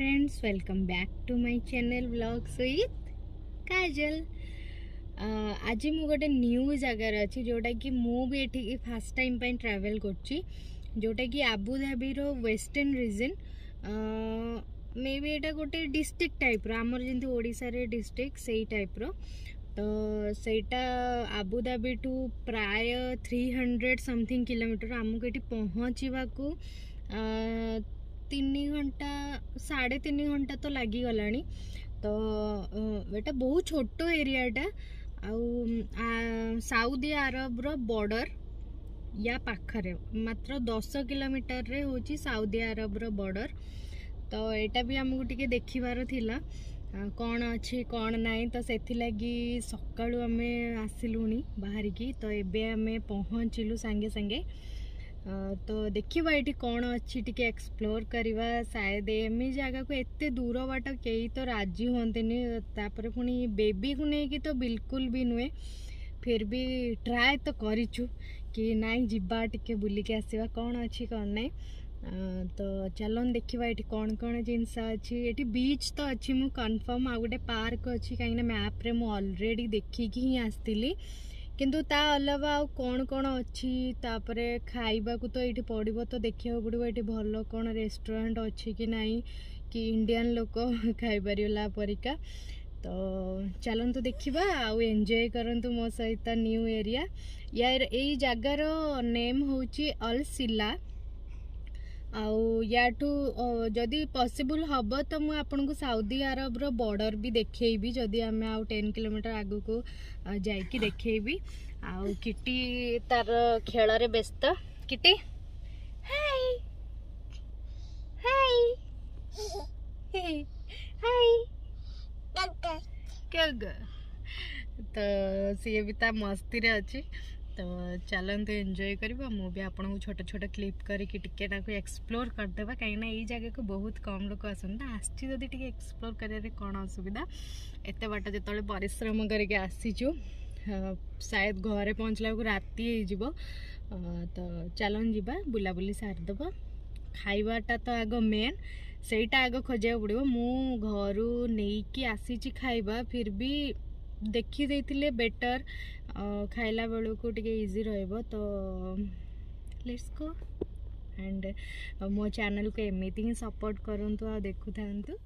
friends welcome back to my channel blogs with Kajal आज मु गोटे न्यू जगार अच्छी जोटा कि मुझे फास्ट टाइम पर ट्रावेल कर कि आबुधाबी वेस्टर्न रिजन मे बी एटा गोटे डिस्ट्रिक्ट टाइप रमर जमी ओडार डिस्ट्रिक्ट से र तो आबुधाबी टू प्राय थ्री हंड्रेड समथिंग कोमीटर आमको ये पहुँचवाकू ତିନି ଘଣ୍ଟା ସାଢ଼େ ତିନି ଘଣ୍ଟା ତ ଲାଗିଗଲାଣି ତ ଏଇଟା ବହୁତ ଛୋଟ ଏରିଆଟା ଆଉ ସାଉଦି ଆରବର ବର୍ଡ଼ର ୟା ପାଖରେ ମାତ୍ର ଦଶ କିଲୋମିଟରରେ ହେଉଛି ସାଉଦି ଆରବର ବର୍ଡ଼ର ତ ଏଇଟା ବି ଆମକୁ ଟିକେ ଦେଖିବାର ଥିଲା କ'ଣ ଅଛି କ'ଣ ନାହିଁ ତ ସେଥିଲାଗି ସକାଳୁ ଆମେ ଆସିଲୁଣି ବାହାରିକି ତ ଏବେ ଆମେ ପହଞ୍ଚିଲୁ ସାଙ୍ଗେ ସାଙ୍ଗେ तो देखा ये कौन अच्छी टी एक्सप्लोर करवा सायद एम जगह को एत दूर बाट कहीं तो राजी हमें पुणी बेबी को नहीं कि तो बिल्कुल भी नुहे फिर भी ट्राए तो करूँ कि ना जीवा टी बुलिकी आसवा कौन अच्छी कौन ना तो चलो देखा ये कौन कौन जिनस अच्छी ये बीच तो अच्छी मुझे कनफर्म आ गए पार्क अच्छी कहीं मैप्रे मुझे अलरेडी देखिकी ही आसती କିନ୍ତୁ ତା ଅଲାବା ଆଉ କ'ଣ କ'ଣ ଅଛି ତାପରେ ଖାଇବାକୁ ତ ଏଇଠି ପଡ଼ିବ ତ ଦେଖିବାକୁ ପଡ଼ିବ ଏଇଠି ଭଲ କ'ଣ ରେଷ୍ଟୁରାଣ୍ଟ ଅଛି କି ନାହିଁ କି ଇଣ୍ଡିଆନ୍ ଲୋକ ଖାଇପାରିଲା ପରିକା ତ ଚାଲନ୍ତୁ ଦେଖିବା ଆଉ ଏନ୍ଜୟ କରନ୍ତୁ ମୋ ସହିତ ନ୍ୟୁ ଏରିଆ ୟା ଏଇ ଜାଗାର ନେମ୍ ହେଉଛି ଅଲସିଲା ଆଉ ୟାଠୁ ଯଦି ପସିବୁଲ୍ ହେବ ତ ମୁଁ ଆପଣଙ୍କୁ ସାଉଦି ଆରବର ବର୍ଡ଼ର ବି ଦେଖେଇବି ଯଦି ଆମେ ଆଉ ଟେନ୍ କିଲୋମିଟର ଆଗକୁ ଯାଇକି ଦେଖେଇବି ଆଉ କିଟି ତାର ଖେଳରେ ବ୍ୟସ୍ତ କିଟି ହାଇ ହାଇ ହାଇ ତ ସିଏ ବି ତା ମସ୍ତିରେ ଅଛି ତ ଚାଲନ୍ତୁ ଏନ୍ଜୟ କରିବା ମୁଁ ବି ଆପଣଙ୍କୁ ଛୋଟ ଛୋଟ କ୍ଲିପ୍ କରିକି ଟିକେ ତାକୁ ଏକ୍ସପ୍ଲୋର କରିଦେବା କାହିଁକିନା ଏଇ ଜାଗାକୁ ବହୁତ କମ୍ ଲୋକ ଆସନ୍ତି ଆସିଛି ଯଦି ଟିକେ ଏକ୍ସପ୍ଲୋର କରିବାରେ କ'ଣ ଅସୁବିଧା ଏତେ ବାଟ ଯେତେବେଳେ ପରିଶ୍ରମ କରିକି ଆସିଛୁ ସାୟଦ ଘରେ ପହଞ୍ଚିଲା ବେଳକୁ ରାତି ହେଇଯିବ ତ ଚାଲନ୍ତୁ ଯିବା ବୁଲାବୁଲି ସାରିଦେବା ଖାଇବାଟା ତ ଆଗ ମେନ୍ ସେଇଟା ଆଗ ଖୋଜିବାକୁ ପଡ଼ିବ ମୁଁ ଘରୁ ନେଇକି ଆସିଛି ଖାଇବା ଫିର୍ ବି ଦେଖିଦେଇଥିଲେ ବେଟର୍ ଖାଇଲା ବେଳକୁ ଟିକେ ଇଜି ରହିବ ତ ଲେଟ୍ସ ଗୋ ଆଣ୍ଡ ମୋ ଚ୍ୟାନେଲ୍କୁ ଏମିତି ହିଁ ସପୋର୍ଟ କରନ୍ତୁ ଆଉ ଦେଖୁଥାନ୍ତୁ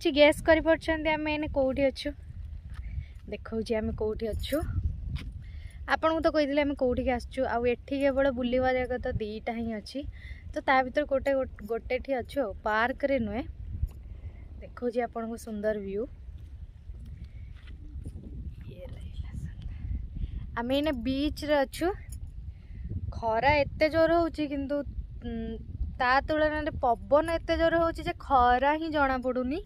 কিছু গেস করে আমি এনে কোটি অছু দেখাচ্ছি আমি কোটি অছু ଆପଣଙ୍କୁ ତ କହିଥିଲି ଆମେ କେଉଁଠିକି ଆସିଛୁ ଆଉ ଏଠି କେବଳ ବୁଲିବା ଜାଗା ତ ଦୁଇଟା ହିଁ ଅଛି ତ ତା ଭିତରେ ଗୋଟେ ଗୋଟେଠି ଅଛୁ ଆଉ ପାର୍କରେ ନୁହେଁ ଦେଖାଉଛି ଆପଣଙ୍କୁ ସୁନ୍ଦର ଭ୍ୟୁ ଆମେ ଏଇନା ବିଚ୍ରେ ଅଛୁ ଖରା ଏତେ ଜୋର ହେଉଛି କିନ୍ତୁ ତା ତୁଳନାରେ ପବନ ଏତେ ଜୋର ହେଉଛି ଯେ ଖରା ହିଁ ଜଣାପଡ଼ୁନି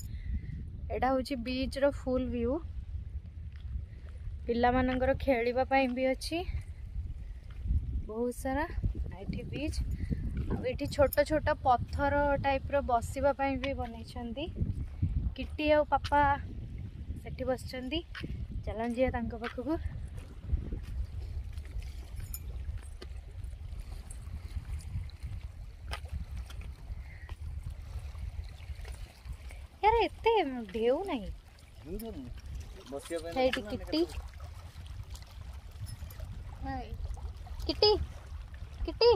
ଏଇଟା ହେଉଛି ବିଚ୍ର ଫୁଲ୍ ଭ୍ୟୁ ପିଲାମାନଙ୍କର ଖେଳିବା ପାଇଁ ବି ଅଛି ବହୁତ ସାରା ଏଠି ବିଚ୍ ଆଉ ଏଠି ଛୋଟ ଛୋଟ ପଥର ଟାଇପ୍ର ବସିବା ପାଇଁ ବି ବନେଇଛନ୍ତି କିଟି ଆଉ ପାପା ସେଠି ବସିଛନ୍ତି ଚାଲନ୍ ଯିଏ ତାଙ୍କ ପାଖକୁ अरे ढेव नाही किट्टी किट्टी किट्टी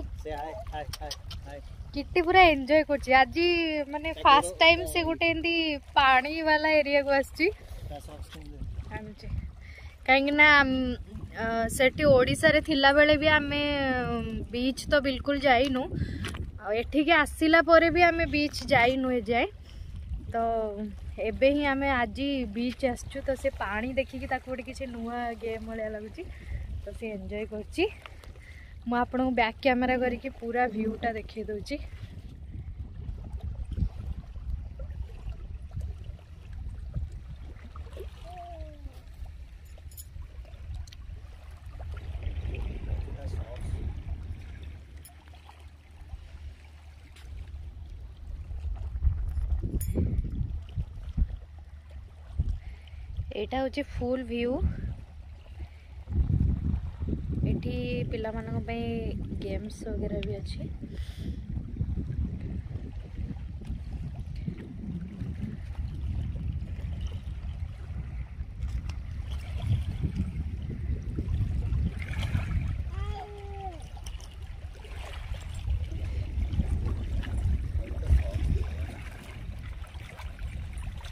किट्टी पूरा एन्जॉय କରୁଛି ଆଜି ମାନେ ଫାର୍ଷ୍ଟ ଟାଇମ୍ ସେ ଗୋଟେ ଏମିତି ପାଣିବାଲା ଏରିଆକୁ ଆସିଛି ଆଣିଛି କାହିଁକି ନା ସେଠି ଓଡ଼ିଶାରେ ଥିଲାବେଳେ ବି ଆମେ ବିଚ୍ ତ ବିଲକୁଲ ଯାଇନୁ ଆଉ ଏଠିକି ଆସିଲା ପରେ ବି ଆମେ ବିଚ୍ ଯାଇନୁ ଏଯାଏଁ ତ एबे ही आमे आज बीच आसचु तो से पानी देखिकी ताको गोटे किछ नुआ गेम भलिया लागुची तो से एन्जॉय करची मु आपनो बैक कैमरा करिके पूरा व्यूटा देखे दउची ଏଇଟା ହେଉଛି ଫୁଲ୍ ଭ୍ୟୁ ଏଠି ପିଲାମାନଙ୍କ ପାଇଁ ଗେମ୍ସ ବଗେରା ବି ଅଛି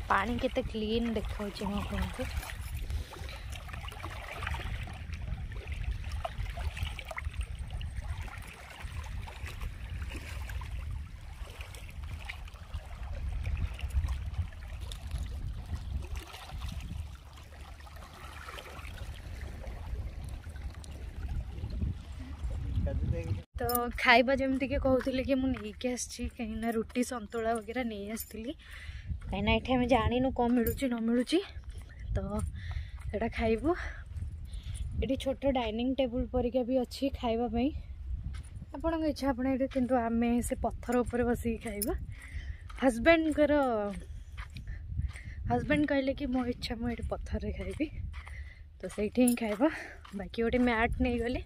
पानी के क्लीन देखा मैं तो खाइबा जमीक तो कहते तो कि मुझे नहींक आसना रुटी सतुला वगैरह नहीं आसती कहीं ना ये जानू कौन मिलूँ न मिलूँ तो यहाँ खाइबू ये छोट डाइनिंग टेबुल पर अच्छी खावापी आपण इच्छा आपण कि आम से पथर उपर बस खाइबा हजबैंड हजबैंड कहले कि मो इच्छा मुझे पथर में खाइबी तो से खाइब बाकी गोटे मैट नहींगली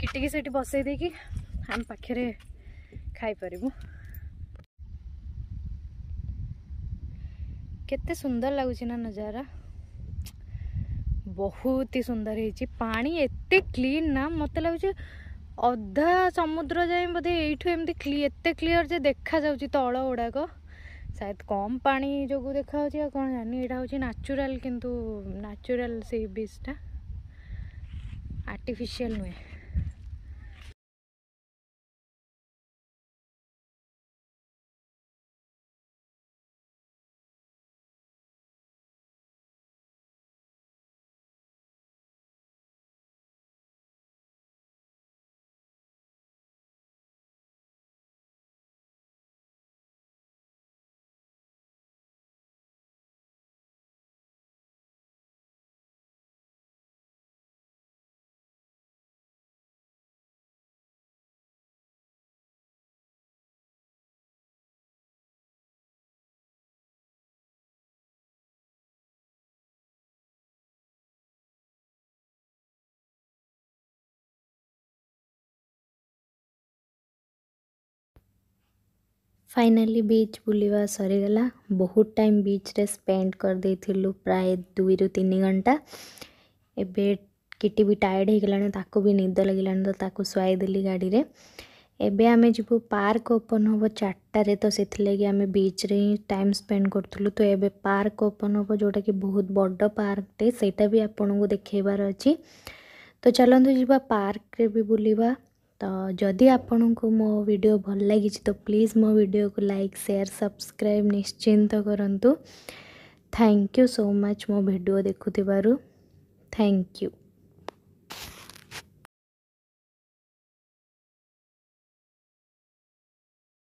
किटिकी से बसई देकी आम पाखे खाईपरबू କେତେ ସୁନ୍ଦର ଲାଗୁଛି ନା ନଜାରା ବହୁତ ହି ସୁନ୍ଦର ହେଇଛି ପାଣି ଏତେ କ୍ଲିନ୍ ନା ମୋତେ ଲାଗୁଛି ଅଧା ସମୁଦ୍ର ଯାଇ ବୋଧେ ଏଇଠୁ ଏମିତି ଏତେ କ୍ଲିଅର୍ ଯେ ଦେଖାଯାଉଛି ତଳ ଗୁଡ଼ାକ ସାୟଦ କମ୍ ପାଣି ଯୋଗୁଁ ଦେଖାଯାଉଛି ଆଉ କ'ଣ ଜାଣିନି ଏଇଟା ହେଉଛି ନ୍ୟାଚୁରାଲ୍ କିନ୍ତୁ ନ୍ୟାଚୁରାଲ୍ ସେଇ ବିଚ୍ଟା ଆର୍ଟିଫିସିଆଲ୍ ନୁହେଁ ଫାଇନାଲି ବିଚ୍ ବୁଲିବା ସରିଗଲା ବହୁତ ଟାଇମ୍ ବିଚ୍ରେ ସ୍ପେଣ୍ଡ କରିଦେଇଥିଲୁ ପ୍ରାୟ ଦୁଇରୁ ତିନି ଘଣ୍ଟା ଏବେ କିଟି ବି ଟାୟାର୍ଡ଼ ହେଇଗଲାଣି ତାକୁ ବି ନିଦ ଲାଗିଲାଣି ତ ତାକୁ ଶୁଆଇଦେଲି ଗାଡ଼ିରେ ଏବେ ଆମେ ଯିବୁ ପାର୍କ ଓପନ୍ ହେବ ଚାରିଟାରେ ତ ସେଥିଲାଗି ଆମେ ବିଚ୍ରେ ହିଁ ଟାଇମ୍ ସ୍ପେଣ୍ଡ କରୁଥିଲୁ ତ ଏବେ ପାର୍କ ଓପନ୍ ହେବ ଯେଉଁଟାକି ବହୁତ ବଡ଼ ପାର୍କଟେ ସେଇଟା ବି ଆପଣଙ୍କୁ ଦେଖେଇବାର ଅଛି ତ ଚାଲନ୍ତୁ ଯିବା ପାର୍କରେ ବି ବୁଲିବା ତ ଯଦି ଆପଣଙ୍କୁ ମୋ ଭିଡ଼ିଓ ଭଲ ଲାଗିଛି ତ ପ୍ଲିଜ୍ ମୋ ଭିଡ଼ିଓକୁ ଲାଇକ୍ ସେୟାର୍ ସବସ୍କ୍ରାଇବ୍ ନିଶ୍ଚିନ୍ତ କରନ୍ତୁ ଥ୍ୟାଙ୍କ ୟୁ ସୋ ମଚ୍ ମୋ ଭିଡ଼ିଓ ଦେଖୁଥିବାରୁ ଥ୍ୟାଙ୍କ ୟୁ